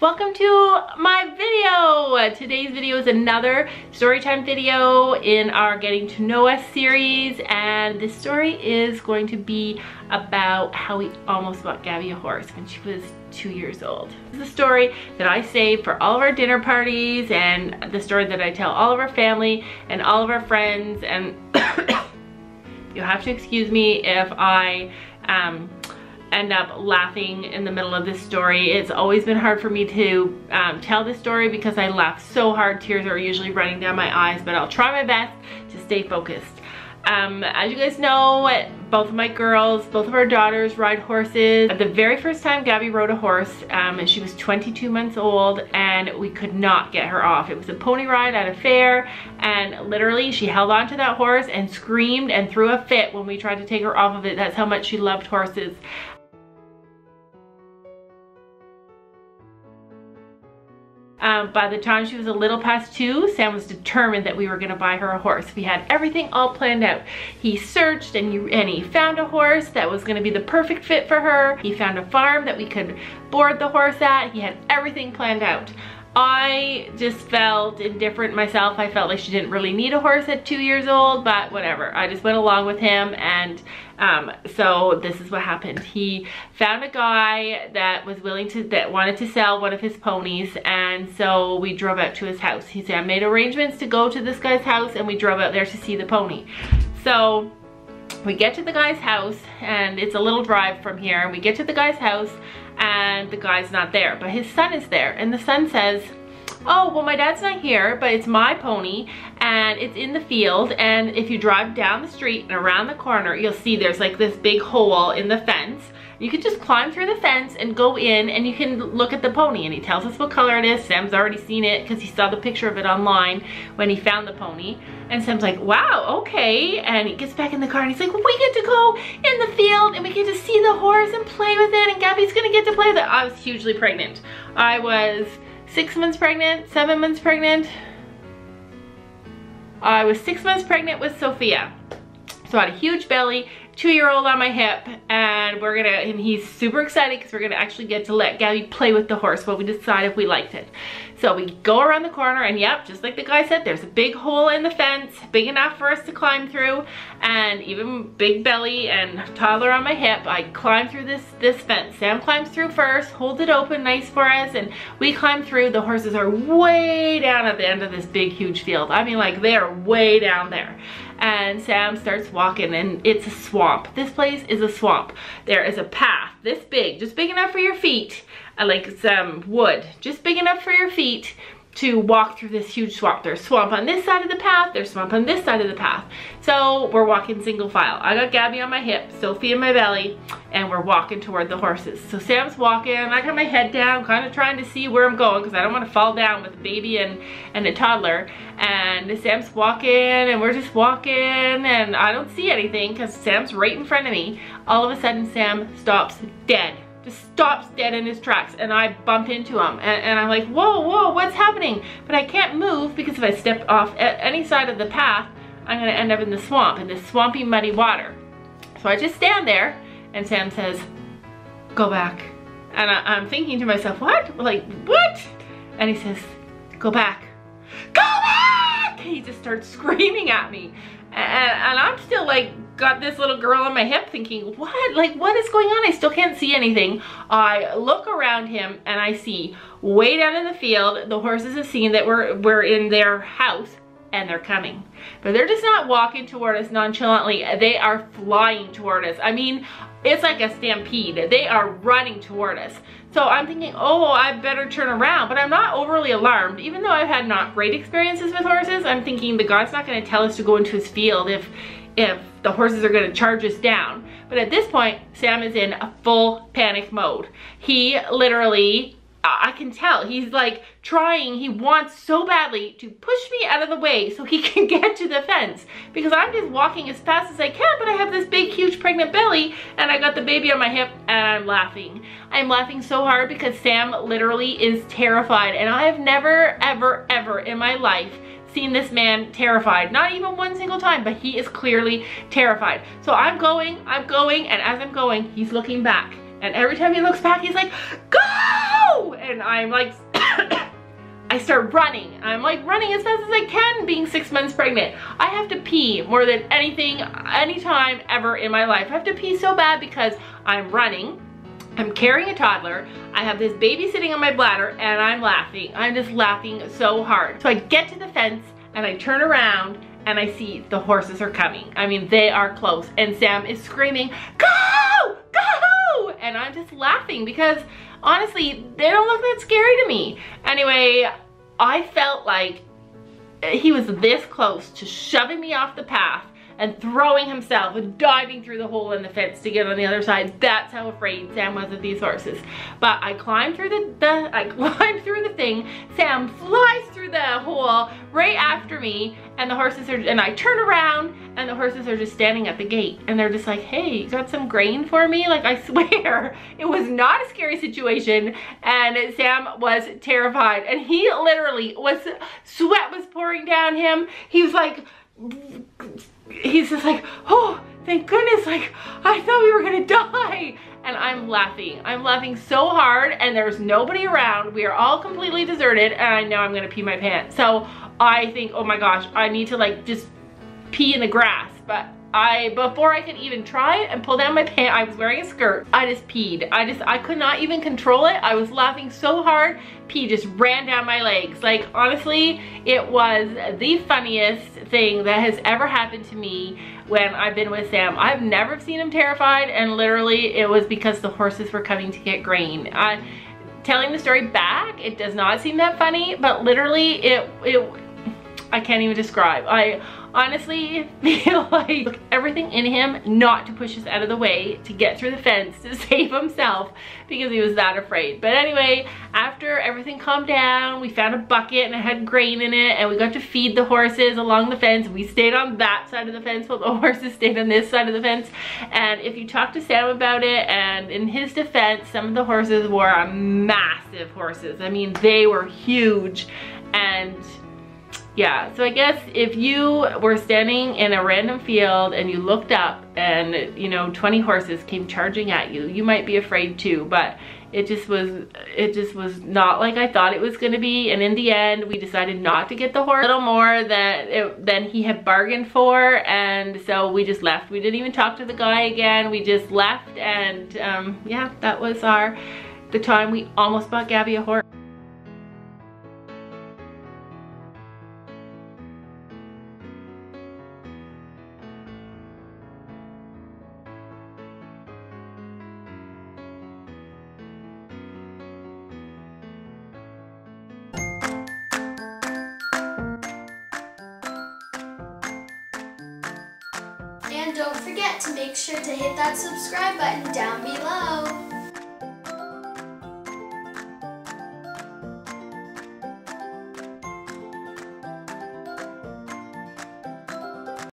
Welcome to my video. Today's video is another storytime video in our Getting to Know Us series and this story is going to be about how we almost bought Gabby a horse when she was two years old. This is a story that I save for all of our dinner parties and the story that I tell all of our family and all of our friends and you'll have to excuse me if I um, end up laughing in the middle of this story. It's always been hard for me to um, tell this story because I laugh so hard. Tears are usually running down my eyes, but I'll try my best to stay focused. Um, as you guys know, both of my girls, both of our daughters ride horses. The very first time Gabby rode a horse, um, she was 22 months old and we could not get her off. It was a pony ride at a fair and literally she held onto that horse and screamed and threw a fit when we tried to take her off of it. That's how much she loved horses. Um, by the time she was a little past two, Sam was determined that we were gonna buy her a horse. We had everything all planned out. He searched and he, and he found a horse that was gonna be the perfect fit for her. He found a farm that we could board the horse at. He had everything planned out. I just felt indifferent myself. I felt like she didn't really need a horse at two years old, but whatever. I just went along with him and um, so this is what happened. He found a guy that was willing to, that wanted to sell one of his ponies and so we drove out to his house. He said, I made arrangements to go to this guy's house and we drove out there to see the pony. So we get to the guy's house and it's a little drive from here and we get to the guy's house and the guy's not there, but his son is there. And the son says, oh, well, my dad's not here, but it's my pony and it's in the field. And if you drive down the street and around the corner, you'll see there's like this big hole in the fence. You can just climb through the fence and go in and you can look at the pony. And he tells us what color it is. Sam's already seen it because he saw the picture of it online when he found the pony. And Sam's like, wow, okay. And he gets back in the car and he's like, we get to go in the field and we get to see the horse and play with it. And Gabby's gonna get to play with it. I was hugely pregnant. I was six months pregnant, seven months pregnant. I was six months pregnant with Sophia. So I had a huge belly, two-year-old on my hip, and we're gonna, and he's super excited because we're gonna actually get to let Gabby play with the horse while we decide if we liked it. So we go around the corner and yep, just like the guy said, there's a big hole in the fence, big enough for us to climb through, and even big belly and toddler on my hip, I climb through this, this fence. Sam climbs through first, holds it open nice for us, and we climb through. The horses are way down at the end of this big, huge field. I mean, like, they are way down there and Sam starts walking and it's a swamp. This place is a swamp. There is a path this big, just big enough for your feet, uh, like some wood, just big enough for your feet to walk through this huge swamp. There's swamp on this side of the path, there's swamp on this side of the path. So we're walking single file. I got Gabby on my hip, Sophie in my belly, and we're walking toward the horses. So Sam's walking, I got my head down, kind of trying to see where I'm going because I don't want to fall down with a baby and, and a toddler. And Sam's walking and we're just walking and I don't see anything because Sam's right in front of me. All of a sudden Sam stops dead just stops dead in his tracks and I bump into him and, and, I'm like, whoa, whoa, what's happening? But I can't move because if I step off at any side of the path, I'm gonna end up in the swamp, in this swampy, muddy water. So I just stand there and Sam says, go back. And I, am thinking to myself, what? Like, what? And he says, go back. Go back! he just starts screaming at me. And, and I'm still like, got this little girl on my hip thinking, what? Like, what is going on? I still can't see anything. I look around him and I see way down in the field, the horses have seen that we're, we're in their house and they're coming. But they're just not walking toward us nonchalantly. They are flying toward us. I mean, it's like a stampede. They are running toward us. So I'm thinking, oh, I better turn around. But I'm not overly alarmed. Even though I've had not great experiences with horses, I'm thinking the God's not gonna tell us to go into his field if if the horses are gonna charge us down. But at this point, Sam is in a full panic mode. He literally, I can tell, he's like trying, he wants so badly to push me out of the way so he can get to the fence. Because I'm just walking as fast as I can, but I have this big, huge pregnant belly and I got the baby on my hip and I'm laughing. I'm laughing so hard because Sam literally is terrified and I have never, ever, ever in my life seen this man terrified. Not even one single time, but he is clearly terrified. So I'm going, I'm going, and as I'm going, he's looking back. And every time he looks back, he's like, go! And I'm like, I start running. I'm like running as fast as I can being six months pregnant. I have to pee more than anything, anytime ever in my life. I have to pee so bad because I'm running. I'm carrying a toddler. I have this baby sitting on my bladder and I'm laughing. I'm just laughing so hard. So I get to the fence and I turn around and I see the horses are coming. I mean, they are close and Sam is screaming, go, go! And I'm just laughing because honestly, they don't look that scary to me. Anyway, I felt like he was this close to shoving me off the path and throwing himself and diving through the hole in the fence to get on the other side. That's how afraid Sam was of these horses. But I climbed through the, the I climbed through the thing. Sam flies through the hole right after me and the horses are, and I turn around and the horses are just standing at the gate and they're just like, hey, you got some grain for me? Like I swear, it was not a scary situation and Sam was terrified and he literally was, sweat was pouring down him. He was like, he's just like, oh, thank goodness, like, I thought we were gonna die. And I'm laughing. I'm laughing so hard and there's nobody around. We are all completely deserted and I know I'm gonna pee my pants. So I think, oh my gosh, I need to like just pee in the grass. But I, before I could even try it and pull down my pants, I was wearing a skirt, I just peed. I just, I could not even control it. I was laughing so hard, pee just ran down my legs. Like, honestly, it was the funniest thing that has ever happened to me when I've been with Sam. I've never seen him terrified, and literally, it was because the horses were coming to get grain. I, telling the story back, it does not seem that funny, but literally, it, it, I can't even describe. I honestly feel like everything in him not to push us out of the way to get through the fence to save himself because he was that afraid. But anyway, after everything calmed down, we found a bucket and it had grain in it and we got to feed the horses along the fence. We stayed on that side of the fence while the horses stayed on this side of the fence. And if you talk to Sam about it and in his defense, some of the horses were massive horses. I mean, they were huge and yeah, so I guess if you were standing in a random field and you looked up and, you know, 20 horses came charging at you, you might be afraid too, but it just was, it just was not like I thought it was gonna be. And in the end, we decided not to get the horse a little more than, it, than he had bargained for. And so we just left. We didn't even talk to the guy again. We just left and um, yeah, that was our, the time we almost bought Gabby a horse. And don't forget to make sure to hit that subscribe button down below.